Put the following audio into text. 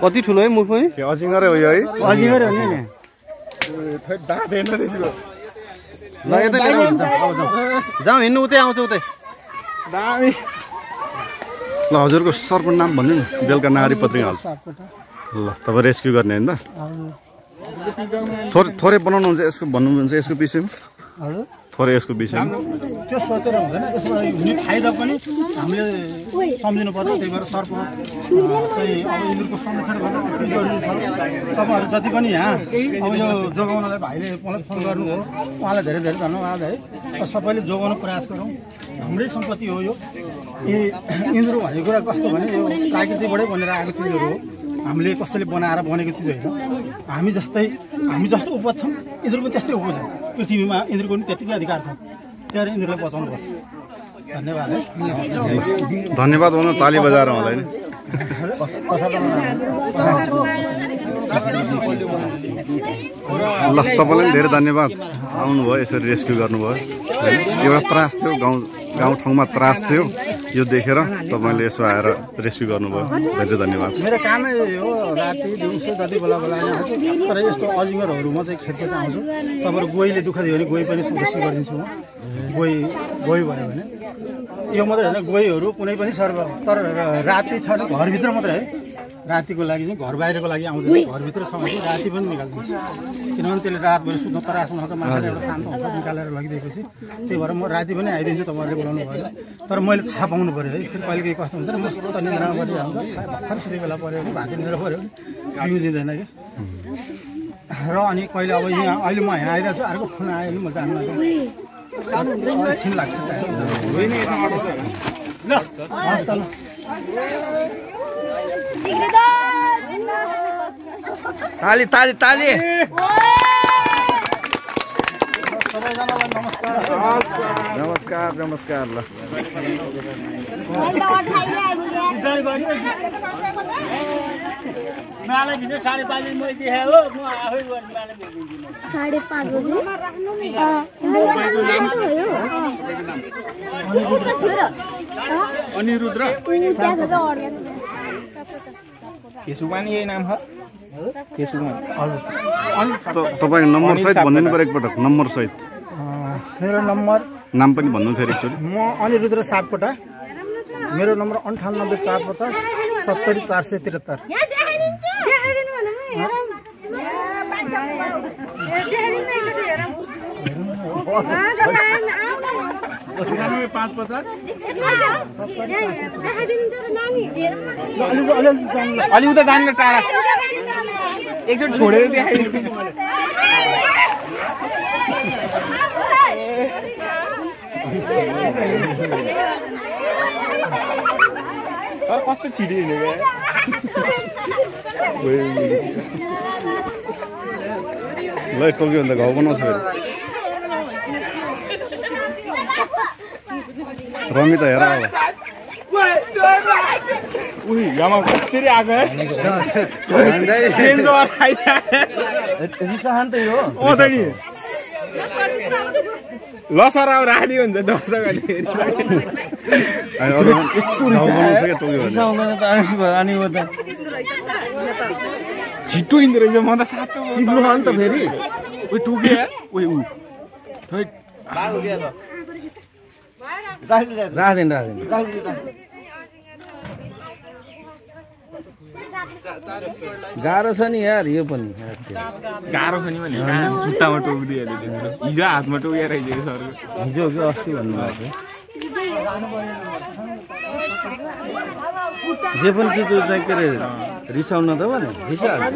कति ठुलो है मुख पनि? अजिङ्गरै हो है। अजिङ्गरै हो नि ल यतै जाउँ। हिँड्नु उतै आउँछ उतै। दामी। ल हजुरको सरको नाम भन्नु नि। बेलुका नागरी पत्रिका हाल्छ। ल तपाईँ रेस्क्यु गर्ने होइन त? थोरै थोरै बनाउनुहुन्छ यसको भन्नुहुन्छ यसको विषयमा? थोरै यसको विषयमा। त्यो सोचेर हुँदैन। यसमा हुने फाइदा पनि हामीले सम्झिनुपर्छ त्यही भएर सर्प चाहिँ अब यिनीहरूको संरक्षण गर्न छ? तपाईँहरू जति पनि यहाँ अब यो जोगाउनलाई भाइले मलाई फोन गर्नुभयो उहाँलाई धेरै धेरै धन्यवाद है। सबैले जोगाउन प्रयास गरौँ। हाम्रै सम्पत्ति हो यो। यी यिनीहरू भनेको कुरा कस्तो भने यो प्राकृतिकबाटै बनेर आएको चिजहरू हो। हामीले कसैले बनाएर बनेको चिज होइन। हामी जस्तै हामी जस्तो उपज छौँ। यिनीहरू पनि त्यस्तै उपज हो। पृथ्वीमा यिनीहरूको पनि त्यतिकै अधिकार छ। धन्यवाद धन्यवाद ताली बजाएर होला नि ल तपाईँलाई पनि धेरै धन्यवाद। आउनुभयो यसरी रेस्क्यु गर्नुभयो। एउटा त्रास थियो गाउँ गाउँठाउँमा त्रास थियो। यो देखेर तपाईँले यसो आएर रेस्क्यु गर्नुभयो। धेरै धन्यवाद। मेरो कामै हो राति दिउँसो जति बेला बेला आउँछु तर यस्तो अजिङ्गरहरू म चाहिँ खेद्न चाहन्छु। तपाईँहरू गोहीले दुःख दियो भने गोही पनि सुरक्षित गरिदिन्छु म। गोही गोही भयो भने। यो मात्रै होइन गोहीहरू कुनै पनि सर्व तर राति छ भने घरभित्र मात्रै है। रातिको लागि चाहिँ घर बाहिरको लागि आउँदैन। घरभित्र समय चाहिँ राति पनि निकालिदिन्छु। किनभने त्यसले रातभरि सुत्न त्रास हुन त मान्छेले एउटा शान्त हुन्छ निकालेर लगिदिएपछि त्यही भएर म राति पनि आइदिन्छु तपाईँहरूले बोलाउनु भएन तर मैले थाहा पाउनु पऱ्यो है। फेरि कहिले कहिले कस्तो हुन्छ नि म त निन्द्रामा बसिहाल्छ भर्खर सुत्ने बेला पऱ्यो भने भाग्य निन्द्रा पऱ्यो भने पिउ दिँदैन कि र अनि कहिले अब यहाँ अहिले म यहाँ आइरहेको छु अर्को फोन आयो भने म जानु एकछिन लाग्छ। ल हस् त ल ताली ताली ताली नमस्कार नमस्कार नमस्कार ल साढे पाँच बजी अनिरुद्ध केसुमान यही नाम हो तपाईँको नम्बर सहित भनिदिनु पऱ्यो एकपटक नम्बर सहित। मेरो नम्बर नाम पनि भन्नु फेरि एकचोटि। म अनिरुद्र सापकोटा। मेरो नम्बर अन्ठानब्बे चार पचास सत्तरी चार सय त्रिहत्तर। पाँच पचास? अलि उता जानु टाढा। एकचोटि छोडेर देखाइदिनु कस्तो छिटो हिँडेको ल टोक्यो भने त घाउ बनाउँछ रमी त हेर अब उही यामा कसरी आएको है त नि लसर अब राखिदियो भने त दर्शकहरूले छिटो हिँड्दो रहेछ म त सातो चिप्लो हो नि त फेरि उही टुके उही ऊ राख्दैन राख्दैन। गाह्रो छ नि यार यो पनि। गाह्रो छ नि भने जुत्तामा त्यत्रो हिजो हातमा टोकेर रहेछ सरको हिजो कि अस्ति भन्नुभएको जे पनि चिज चाहिँ के अरे रिसाउन त भने रिसाहाल्छ